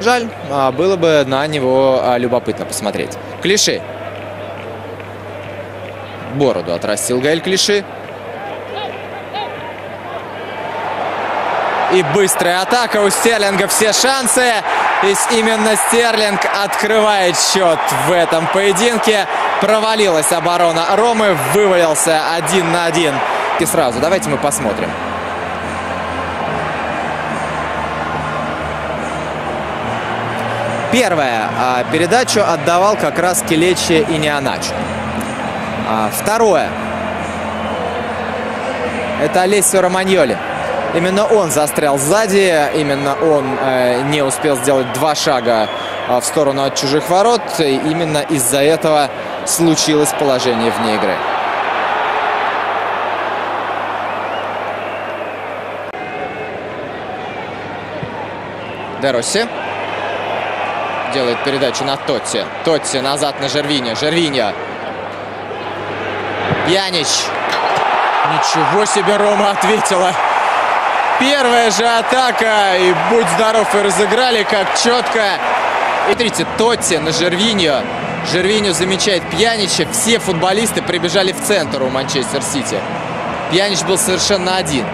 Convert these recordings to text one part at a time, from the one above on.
Жаль, а, было бы на него а, любопытно посмотреть. Клиши. Бороду отрастил Гаэль Клиши. И быстрая атака у Стерлинга. Все шансы. И именно Стерлинг открывает счет в этом поединке. Провалилась оборона Ромы. Вывалился один на один. И сразу давайте мы посмотрим. Первое. А, передачу отдавал как раз Келечи и Неоначо. А, второе. Это Олесио Романьоли. Именно он застрял сзади, именно он э, не успел сделать два шага э, в сторону от чужих ворот. И именно из-за этого случилось положение вне игры. Деросси делает передачу на Тотти. Тотти назад на Жервиня. Жервинья. Пьянич. Ничего себе Рома ответила. Первая же атака. И будь здоров, и разыграли как четко. И смотрите, Тотти на Жервиньо. Жервиньо замечает Пьянича. Все футболисты прибежали в центр у Манчестер Сити. Пьянич был совершенно один.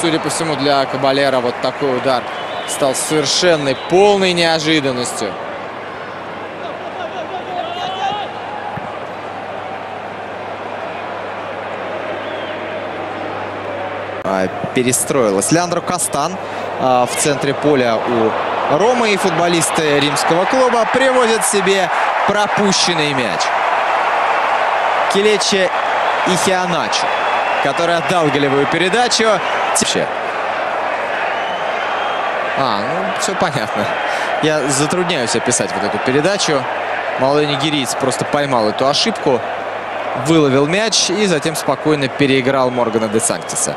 Судя по всему, для Кабалера вот такой удар стал совершенной, полной неожиданностью. Перестроилась. Леандро Кастан а, в центре поля у Ромы и футболисты римского клуба приводят себе пропущенный мяч. Келече и Хианачо, который отдал голевую передачу вообще. А, ну, все понятно. Я затрудняюсь описать вот эту передачу. Молодой нигериец просто поймал эту ошибку, выловил мяч и затем спокойно переиграл Моргана де Санктиса.